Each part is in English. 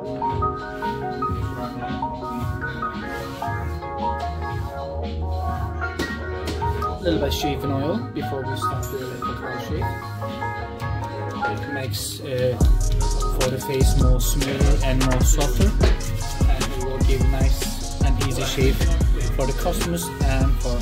A little bit of shaving oil before we start the hot shave. It makes uh, for the face more smoother and more softer and it will give a nice and easy shave for the customers and for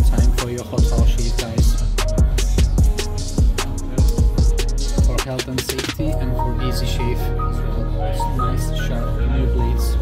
time for your hot towel shave guys. For health and safety and for easy shave. Nice sharp new blades.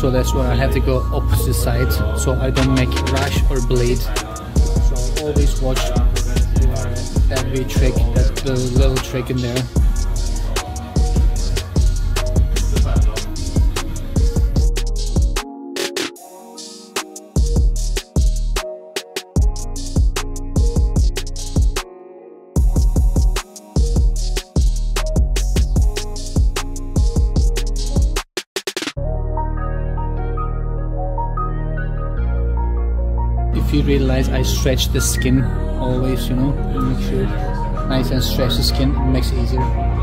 So that's why I have to go opposite side so I don't make rash or bleed. So always watch uh, that wee trick that the little trick in there realize I stretch the skin always, you know, to make sure nice and stretch the skin, it makes it easier.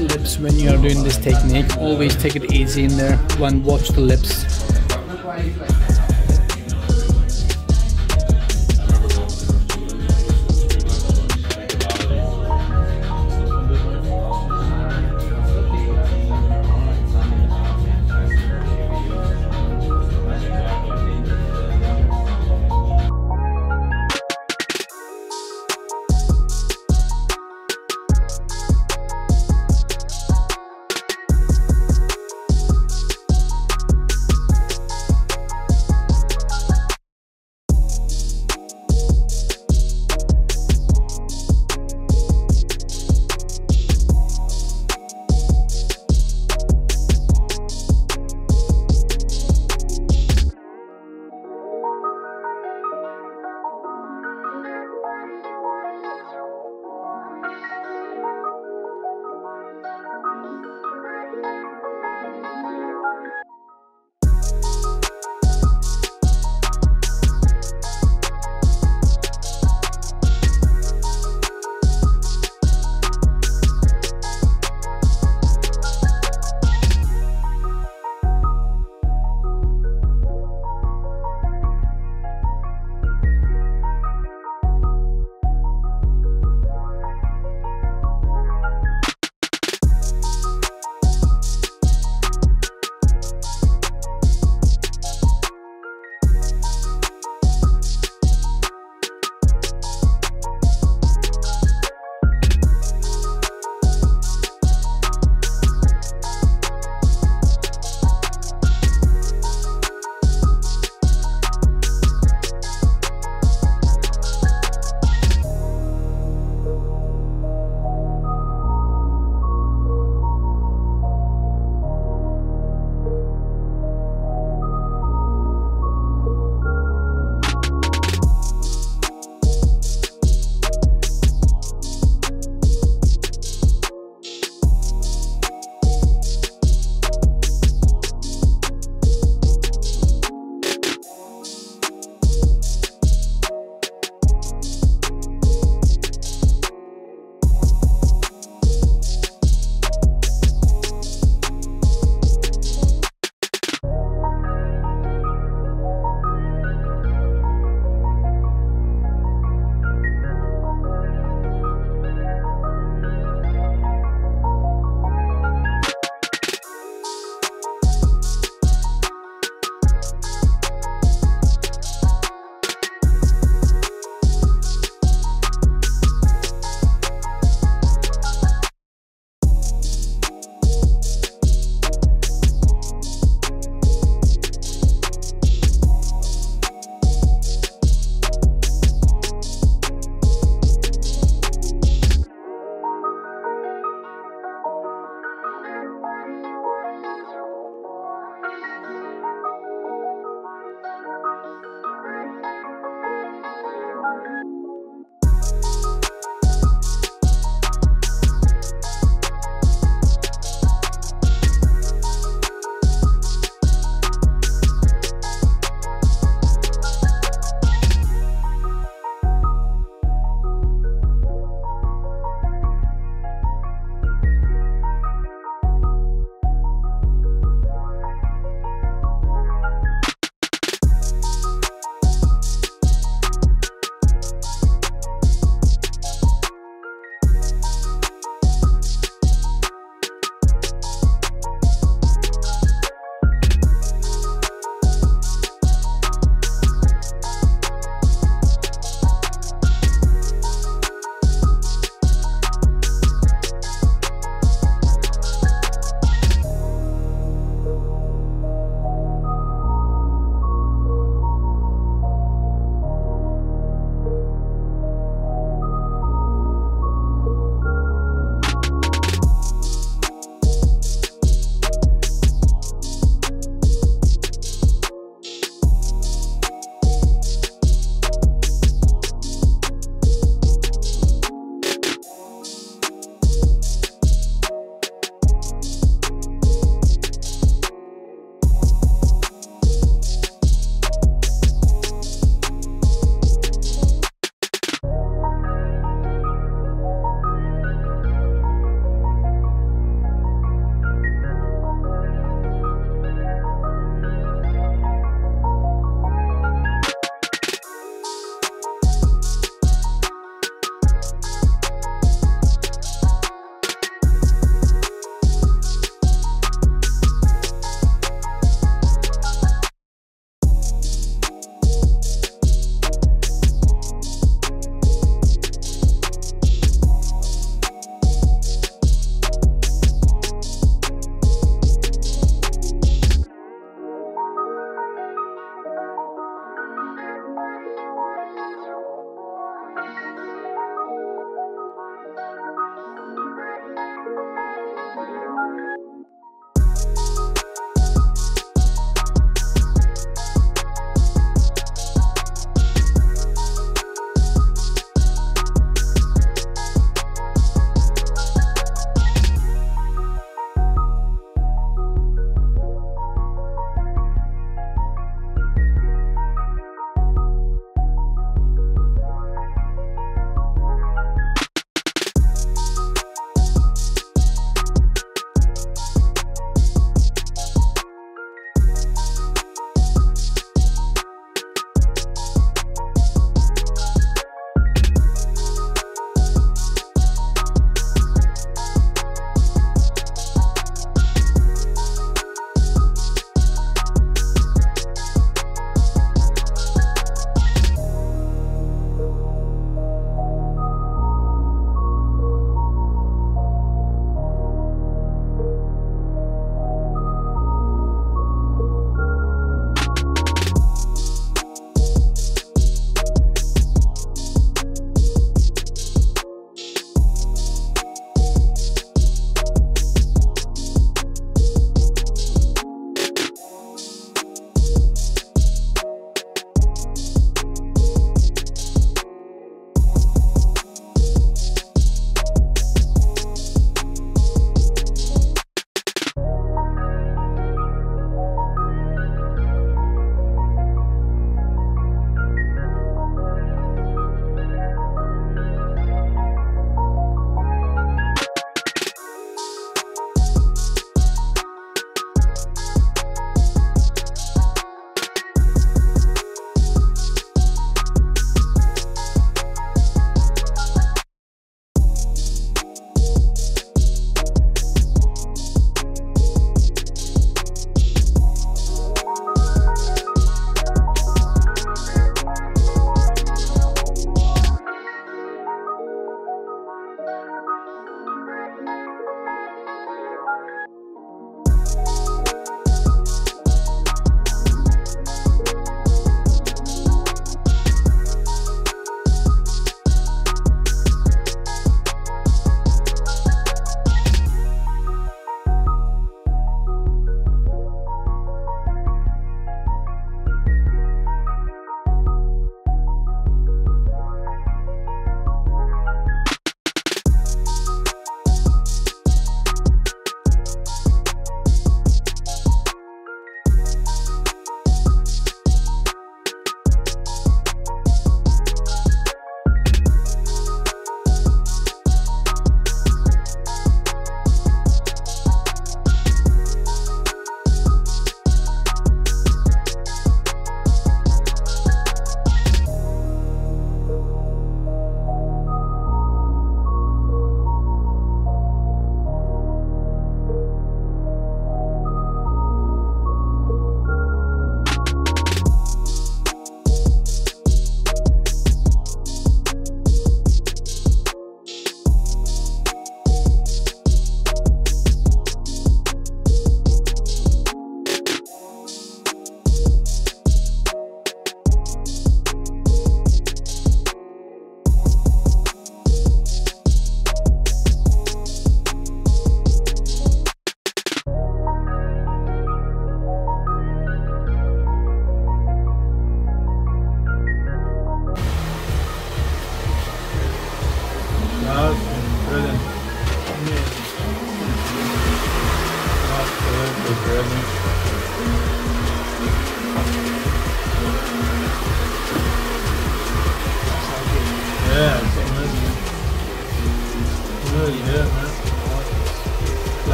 Lips when you are doing this technique. Always take it easy in there. One, watch the lips.